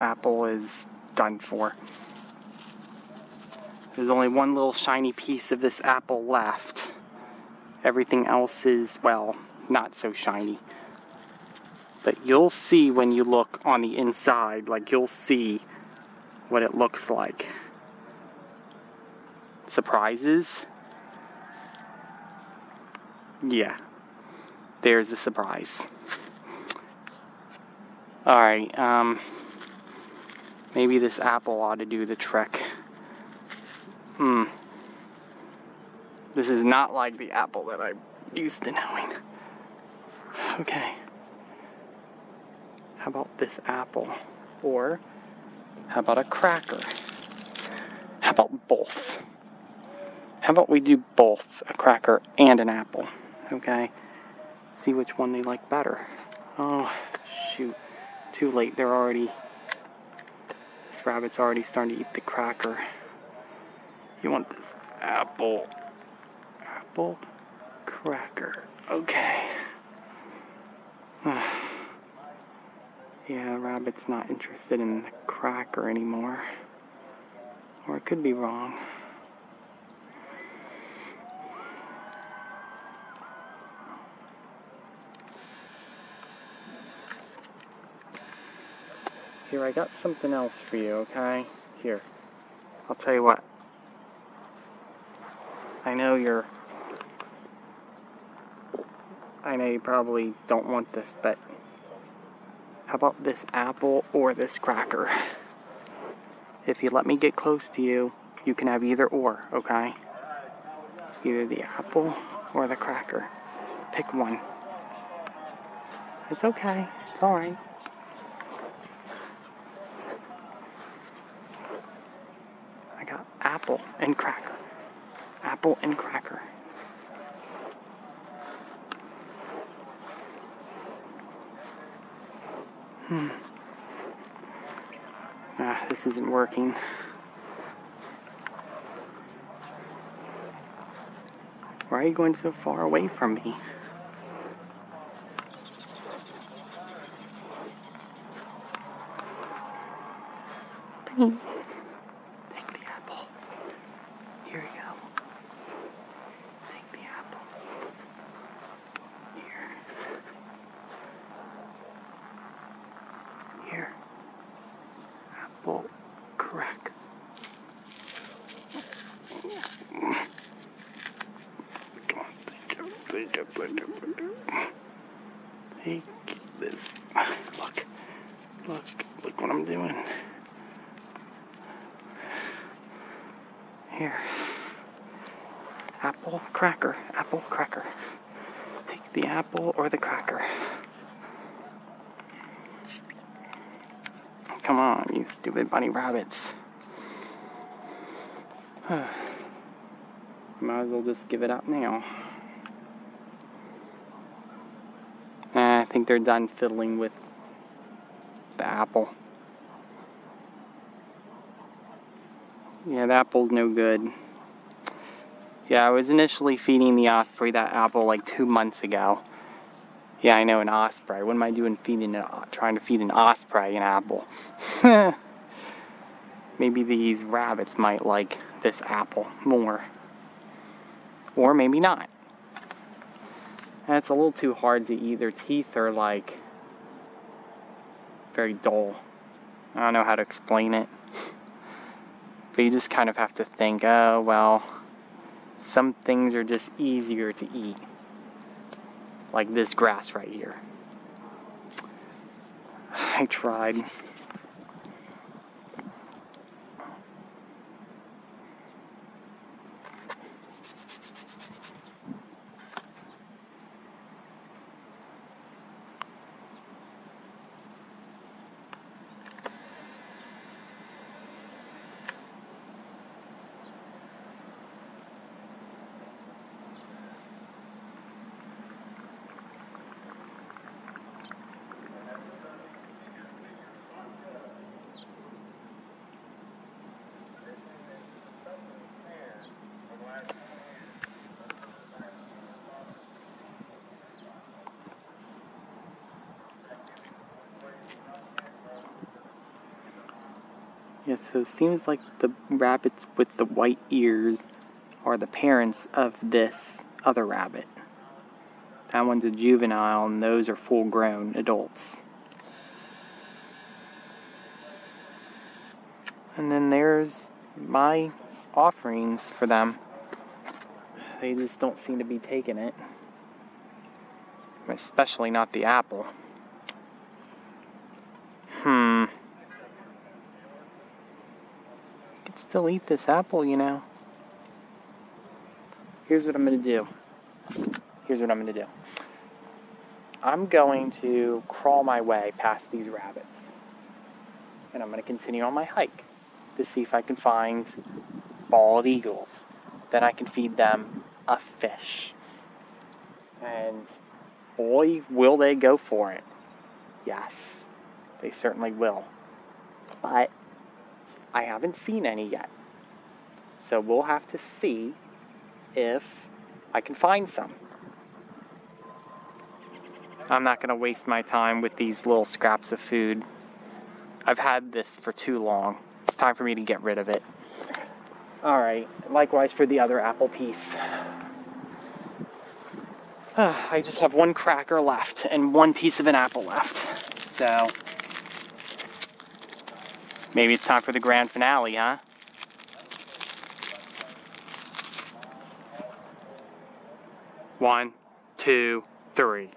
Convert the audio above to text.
apple is done for. There's only one little shiny piece of this apple left. Everything else is, well, not so shiny. But you'll see when you look on the inside, like you'll see what it looks like. Surprises? Yeah. There's the surprise. Alright, um, maybe this apple ought to do the trick. Hmm. This is not like the apple that I'm used to knowing. Okay. How about this apple? Or how about a cracker? How about both? How about we do both, a cracker and an apple? Okay? See which one they like better. Oh, shoot. Too late. They're already. Rabbit's already starting to eat the cracker. You want this apple. Apple cracker. Okay. yeah, rabbit's not interested in the cracker anymore. Or it could be wrong. Here, I got something else for you, okay? Here. I'll tell you what. I know you're... I know you probably don't want this, but... How about this apple or this cracker? If you let me get close to you, you can have either or, okay? Either the apple or the cracker. Pick one. It's okay. It's alright. Apple and cracker. Apple and cracker. Hmm. Ah, this isn't working. Why are you going so far away from me? Take this. Look. Look. Look what I'm doing. Here. Apple cracker. Apple cracker. Take the apple or the cracker. Come on, you stupid bunny rabbits. Might as well just give it up now. Eh, I think they're done fiddling with the apple. Yeah, the apple's no good. Yeah, I was initially feeding the osprey that apple like two months ago. Yeah, I know, an osprey. What am I doing feeding it, trying to feed an osprey an apple? maybe these rabbits might like this apple more. Or maybe not. And it's a little too hard to eat. Their teeth are like very dull. I don't know how to explain it. But you just kind of have to think, oh, well, some things are just easier to eat. Like this grass right here. I tried. Yeah, so it seems like the rabbits with the white ears are the parents of this other rabbit. That one's a juvenile, and those are full grown adults. And then there's my offerings for them. They just don't seem to be taking it. Especially not the apple. Hmm. I could still eat this apple, you know. Here's what I'm gonna do. Here's what I'm gonna do. I'm going to crawl my way past these rabbits. And I'm gonna continue on my hike to see if I can find bald eagles. Then I can feed them a fish. And boy, will they go for it. Yes, they certainly will. But I haven't seen any yet. So we'll have to see if I can find some. I'm not going to waste my time with these little scraps of food. I've had this for too long. It's time for me to get rid of it. Alright, likewise for the other apple piece. I just have one cracker left and one piece of an apple left. So, maybe it's time for the grand finale, huh? One, two, three.